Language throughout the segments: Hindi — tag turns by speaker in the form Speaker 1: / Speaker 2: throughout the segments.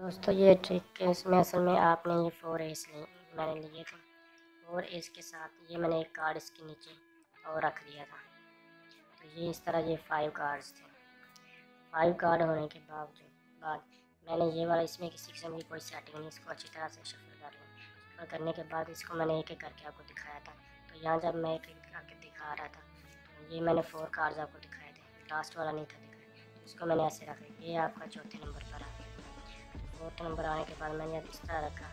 Speaker 1: दोस्तों, ये ट्रिक के इसमें असल में आपने ये फोर एस ली मैंने लिए थे। फोर एस के साथ ये मैंने एक कार्ड इसके नीचे और रख दिया था। तो ये इस तरह ये फाइव कार्ड्स थे। फाइव कार्ड होने के बावजूद बाद मैंने ये वाला इसमें किसी किस्म की कोई सेटिंग नहीं, इसको अच्छी तरह से शफल कर लिया। शफल करने के बाद इसको मैंने एक एक करके आपको दिखाया था। तो यहाँ जब मैं एक एक करके दिखा रहा था तो ये मैंने फोर कार्ड्स आपको दिखाए थे। लास्ट वाला नहीं था दिखाया, इसको मैंने ऐसे रखा ये आपका चौथे नंबर पर आ गया फोर्थ नंबर आने के बाद मैंने तरह रखा।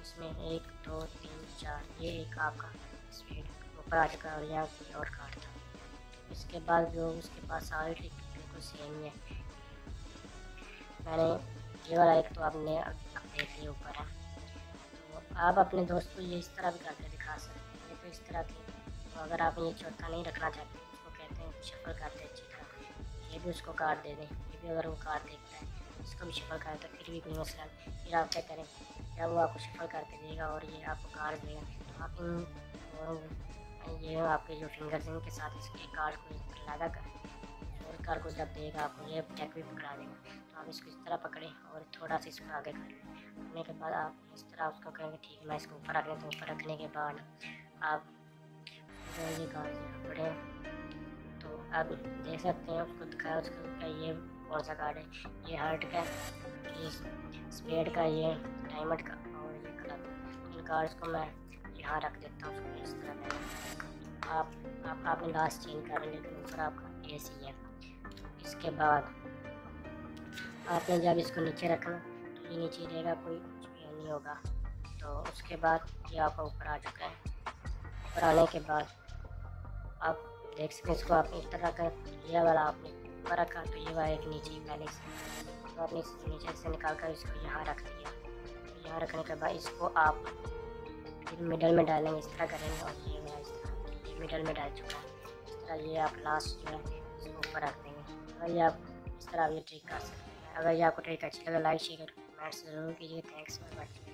Speaker 1: इसमें एक, दो, तीन, चार, ये एक आपका स्पीड ऊपर आ चुका और यहाँ कोई और कार्ड था। इसके बाद जो उसके पास सारे टिक बिल्कुल सेम ही मैंने ये वाला एक तो आपने देख लिया ऊपर है। तो आप अपने दोस्त को ये इस तरह भी करके दिखा सकते हैं। ये तो इस तरह थी तो अगर आप ये चौथा नहीं रखना चाहते, उसको कहते हैं शफल करते अच्छी तरह। ये भी उसको कार्ड दे दें, ये भी अगर वो कार्ड देखता है। इसको भी शफल करें तो फिर भी कोई मसला फिर आप क्या करें जब वो आपको शफल करके देगा और ये आपको कार्ड देगा तो आप इन ये आपके जो फिंगर्स इनके साथ इसके कार्ड को लगा कर और कार्ड को जब देगा आपको ये चेक भी पकड़ा देगा तो आप इसको इस तरह पकड़ें और थोड़ा सा इसको आगे करें करने के बाद आप इस तरह उसको कहेंगे ठीक है मैं इसको ऊपर रख लेता हूँ ऊपर रखने के बाद आप ये कार्ड पढ़े तो आप देख सकते हैं उसको दिखाया उसका ये कौन सा कार्ड है? ये हार्ट का, ये स्पेड का, ये डायमंड का और ये क्लब इन कार्ड्स को मैं यहाँ रख देता हूँ इस तरह में आप आप आपने लास्ट चेंज कर लेकिन ऊपर आपका ए सी है। इसके बाद आपने जब इसको नीचे रखना तो ये नीचे रहेगा, कोई नहीं होगा। तो उसके बाद ये आपका ऊपर आ चुका है। ऊपर आने के बाद आप देख सकते हैं, इसको आप इस तरह का, ये वाला आपने ऊपर रखा तो ये एक नीचे पहले से तो आपने नीचे से निकाल कर इसको यहाँ रख दिया। तो यहाँ रखने के बाद इसको आप फिर मिडल में डालेंगे, इस तरह करेंगे और ये मेरा इस तरह मिडल में डाल चुका है। इस तरह ये आप लास्ट जो है, इसको ऊपर रख देंगे। अगर ये आप, इस तरह आप ये ट्रिक कर सकते हैं। अगर ये आपको ट्रिक अच्छी लगे लाइक शेयर कमेंट्स ज़रूर कीजिए। Thanks for watching